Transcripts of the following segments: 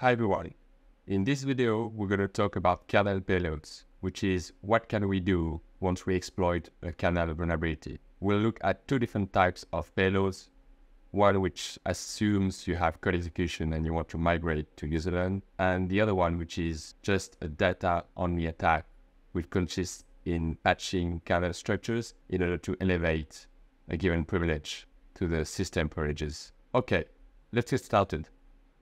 Hi everyone. In this video, we're going to talk about kernel payloads, which is what can we do once we exploit a kernel vulnerability. We'll look at two different types of payloads, one which assumes you have code execution and you want to migrate to userland, and the other one which is just a data-only attack, which consists in patching kernel structures in order to elevate a given privilege to the system privileges. Okay, let's get started.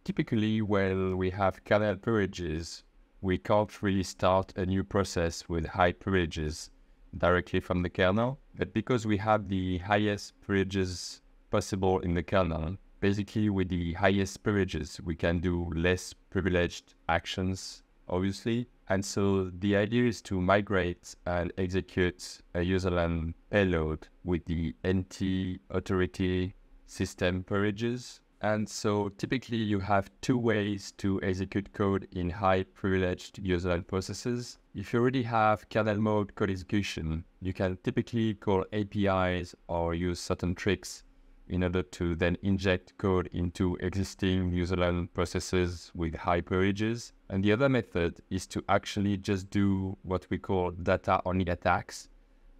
Typically, when we have kernel privileges, we can't really start a new process with high privileges directly from the kernel. But because we have the highest privileges possible in the kernel, basically with the highest privileges, we can do less privileged actions, obviously. And so the idea is to migrate and execute a userland payload with the NT authority system privileges and so typically you have two ways to execute code in high privileged userland processes. If you already have kernel mode code execution, you can typically call APIs or use certain tricks in order to then inject code into existing userland processes with high privileges. And the other method is to actually just do what we call data only attacks,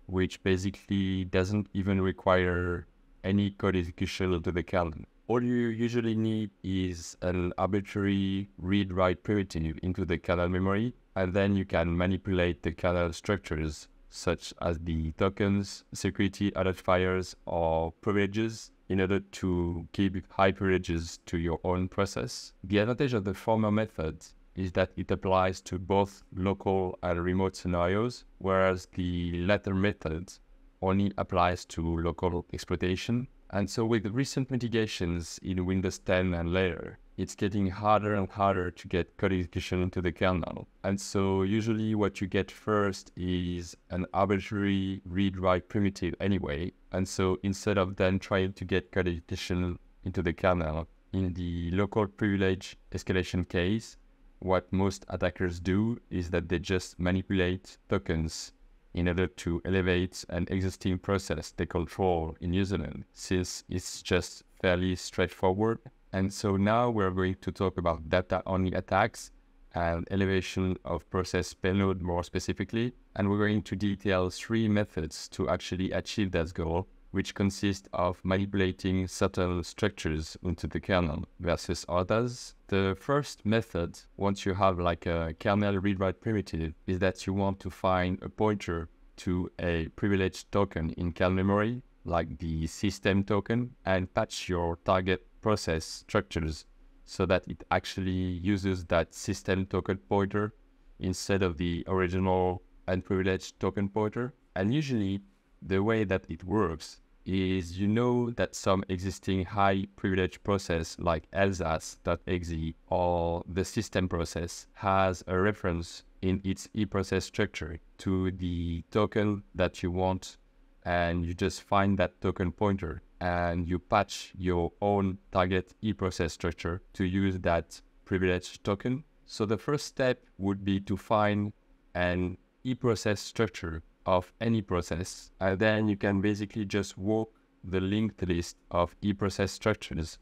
which basically doesn't even require any code execution to the kernel all you usually need is an arbitrary read-write primitive into the kernel memory, and then you can manipulate the kernel structures such as the tokens, security identifiers, or privileges in order to give high privileges to your own process. The advantage of the former method is that it applies to both local and remote scenarios, whereas the latter method only applies to local exploitation. And so with recent mitigations in Windows 10 and later, it's getting harder and harder to get code execution into the kernel. And so usually what you get first is an arbitrary read-write primitive anyway. And so instead of then trying to get code execution into the kernel, in the local privilege escalation case, what most attackers do is that they just manipulate tokens in order to elevate an existing process they control in userland, since it's just fairly straightforward. And so now we're going to talk about data-only attacks and elevation of process payload more specifically. And we're going to detail three methods to actually achieve that goal which consist of manipulating certain structures into the kernel versus others. The first method, once you have like a kernel read-write primitive, is that you want to find a pointer to a privileged token in kernel memory, like the system token, and patch your target process structures so that it actually uses that system token pointer instead of the original unprivileged token pointer. And usually the way that it works is you know that some existing high privilege process like Alsace.exe or the system process has a reference in its eProcess structure to the token that you want and you just find that token pointer and you patch your own target eProcess structure to use that privileged token. So the first step would be to find an eProcess structure of any process, and then you can basically just walk the linked list of e-process structures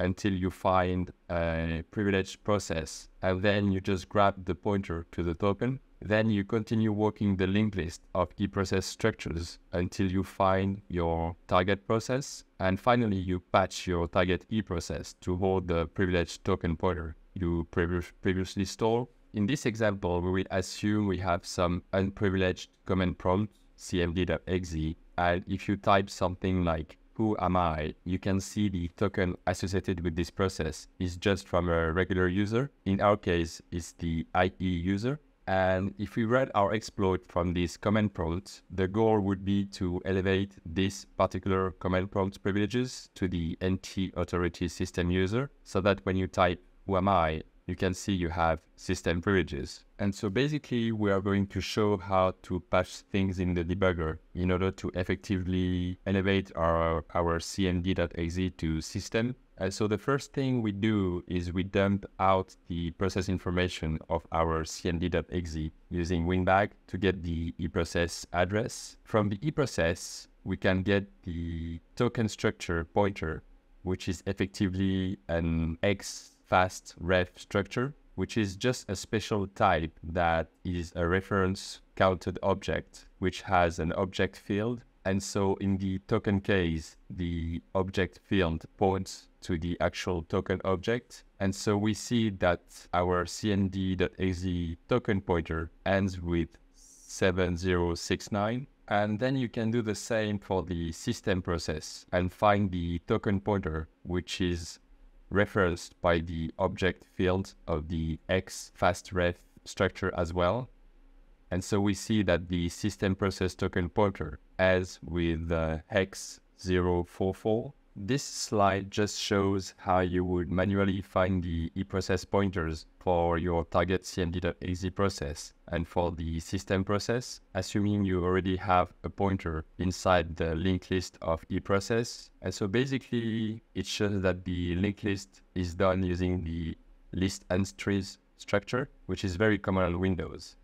until you find a privileged process, and then you just grab the pointer to the token. Then you continue walking the linked list of e-process structures until you find your target process. And finally, you patch your target e-process to hold the privileged token pointer you previ- previously stole in this example, we will assume we have some unprivileged command prompt, cmd.exe, and if you type something like who am I, you can see the token associated with this process is just from a regular user. In our case, it's the IE user. And if we read our exploit from this command prompt, the goal would be to elevate this particular command prompt privileges to the NT authority system user so that when you type who am I, you can see you have system privileges. And so basically we are going to show how to patch things in the debugger in order to effectively elevate our, our cmd.exe to system. And so the first thing we do is we dump out the process information of our cmd.exe using winbag to get the eProcess address. From the eProcess, we can get the token structure pointer, which is effectively an X fast ref structure, which is just a special type that is a reference counted object, which has an object field. And so in the token case, the object field points to the actual token object. And so we see that our cmd.exe token pointer ends with 7069. And then you can do the same for the system process and find the token pointer, which is referenced by the object field of the X fastref structure as well. And so we see that the system process token pointer as with hex 044 this slide just shows how you would manually find the eProcess pointers for your target cmd.exe process and for the system process, assuming you already have a pointer inside the linked list of eProcess. And so basically, it shows that the linked list is done using the list entries structure, which is very common on Windows.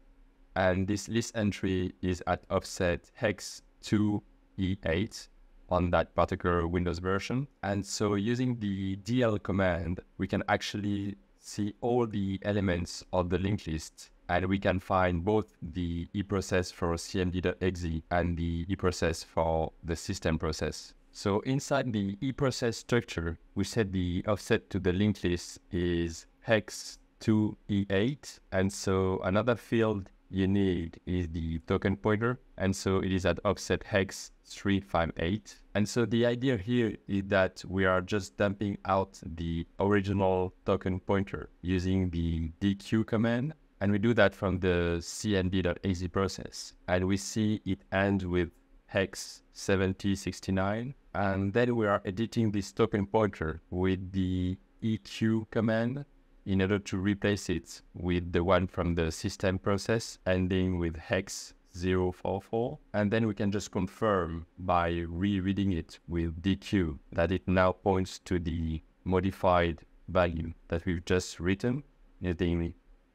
And this list entry is at offset hex 2e8 on that particular Windows version. And so using the DL command, we can actually see all the elements of the linked list and we can find both the eProcess for cmd.exe and the eProcess for the system process. So inside the eProcess structure, we said the offset to the linked list is hex 2e8. And so another field you need is the token pointer. And so it is at offset hex 358. And so the idea here is that we are just dumping out the original token pointer using the dq command. And we do that from the cmd.exe process. And we see it ends with hex 7069. And then we are editing this token pointer with the eq command in order to replace it with the one from the system process ending with hex 044. And then we can just confirm by rereading it with dq that it now points to the modified value that we've just written using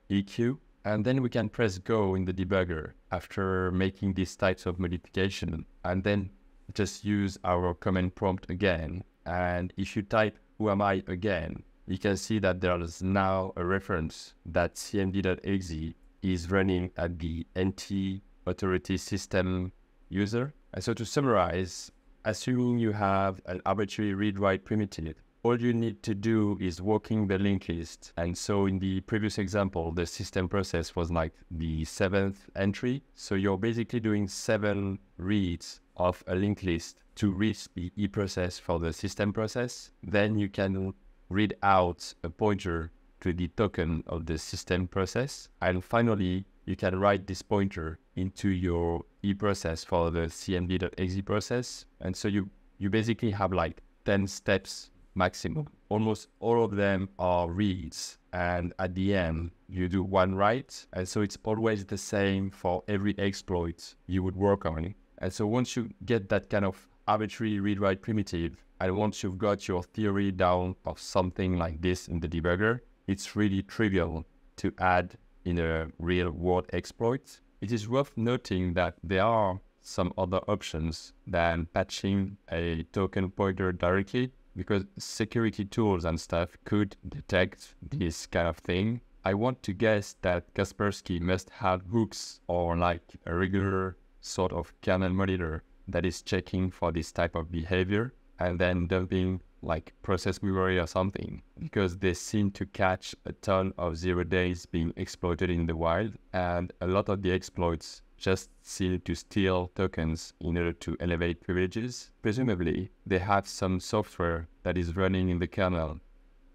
equeue. And then we can press go in the debugger after making these types of modification and then just use our command prompt again. And if you type who am I again, you can see that there is now a reference that cmd.exe is running at the NT authority system user. And so to summarize, assuming you have an arbitrary read-write primitive, all you need to do is working the linked list. And so in the previous example, the system process was like the seventh entry. So you're basically doing seven reads of a linked list to reach the e-process for the system process. Then you can read out a pointer to the token of the system process. And finally, you can write this pointer into your e-process for the cmd.exe process. And so you, you basically have like 10 steps maximum. Almost all of them are reads. And at the end, you do one write. And so it's always the same for every exploit you would work on. And so once you get that kind of arbitrary read-write primitive, and once you've got your theory down of something like this in the debugger, it's really trivial to add in a real world exploit. It is worth noting that there are some other options than patching a token pointer directly because security tools and stuff could detect this kind of thing. I want to guess that Kaspersky must have hooks or like a regular sort of kernel monitor that is checking for this type of behavior and then dumping like process memory or something because they seem to catch a ton of zero days being exploited in the wild and a lot of the exploits just seem to steal tokens in order to elevate privileges. Presumably, they have some software that is running in the kernel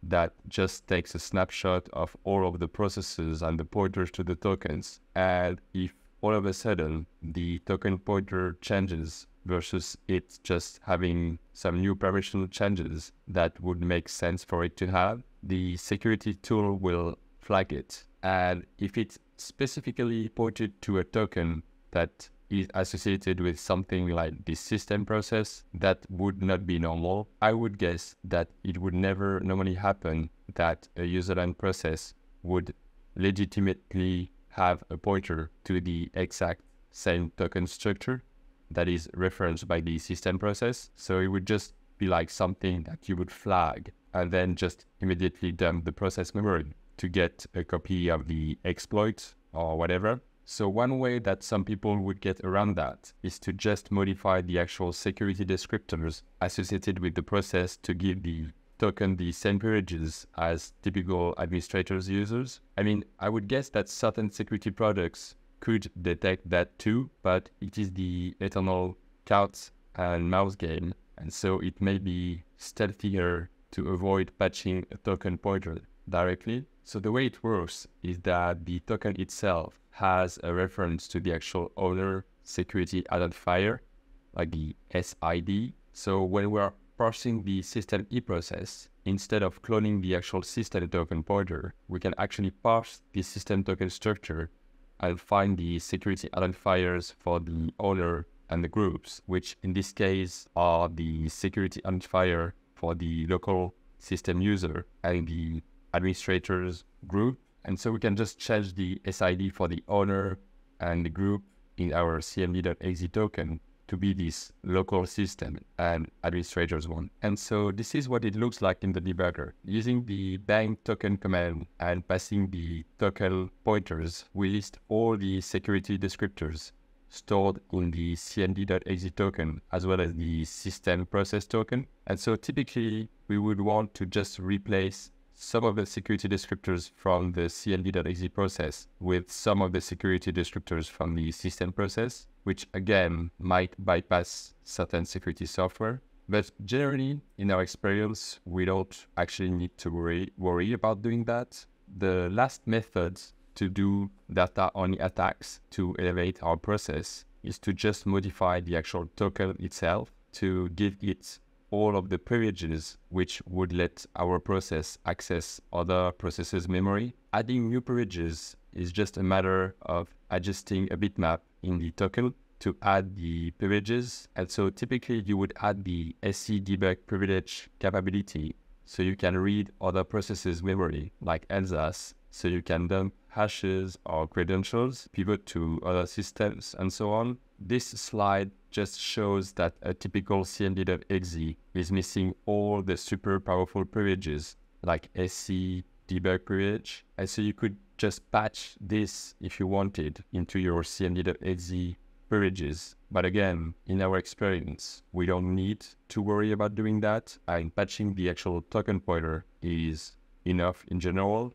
that just takes a snapshot of all of the processes and the pointers to the tokens. And if all of a sudden the token pointer changes versus it just having some new permission changes that would make sense for it to have, the security tool will flag it. And if it's specifically pointed to a token that is associated with something like the system process, that would not be normal. I would guess that it would never normally happen that a userland process would legitimately have a pointer to the exact same token structure that is referenced by the system process. So it would just be like something that you would flag and then just immediately dump the process memory to get a copy of the exploit or whatever. So one way that some people would get around that is to just modify the actual security descriptors associated with the process to give the token the same privileges as typical administrators users. I mean, I would guess that certain security products could detect that too, but it is the eternal cat and mouse game, and so it may be stealthier to avoid patching a token pointer directly. So the way it works is that the token itself has a reference to the actual owner security identifier, like the SID. So when we're parsing the system E process, instead of cloning the actual system token pointer, we can actually parse the system token structure and find the security identifiers for the owner and the groups, which in this case are the security identifier for the local system user and the administrators group. And so we can just change the SID for the owner and the group in our cmd.exe token to be this local system and administrators one. And so this is what it looks like in the debugger. Using the bang token command and passing the token pointers, we list all the security descriptors stored in the cmd.exe token as well as the system process token. And so typically we would want to just replace some of the security descriptors from the cmd.exe process with some of the security descriptors from the system process, which again might bypass certain security software. But generally, in our experience, we don't actually need to worry, worry about doing that. The last method to do data-only attacks to elevate our process is to just modify the actual token itself to give it all of the privileges which would let our process access other processes' memory. Adding new privileges is just a matter of adjusting a bitmap in the token to add the privileges. And so typically you would add the SC debug privilege capability so you can read other processes' memory like LSASS so you can dump hashes or credentials, pivot to other systems, and so on. This slide just shows that a typical cmd.exe is missing all the super powerful privileges like SC debug privilege. And so you could just patch this if you wanted into your cmd.exe privileges. But again, in our experience, we don't need to worry about doing that. And patching the actual token pointer is enough in general